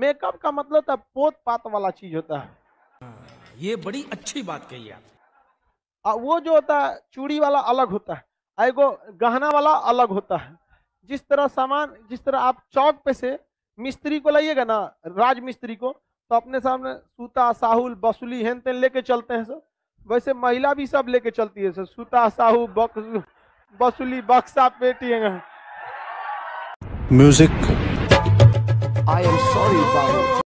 Makeup का मतलब होता है पोत पात वाला चीज़ होता है। ये बड़ी अच्छी बात कही आप। वो जो होता है चूड़ी वाला अलग होता है एगो गहना वाला अलग होता है। जिस तरह सामान जिस तरह आप चौक पे से मिस्त्री को लाइएगा ना राज मिस्त्री को तो अपने सामने सूता साहुल बसुली हेन तेन लेके चलते हैं सब। वैसे महिला भी सब लेके चलती है सर सूता साहू बक बसुली बक्सा पेटी music I am sorry, Babu.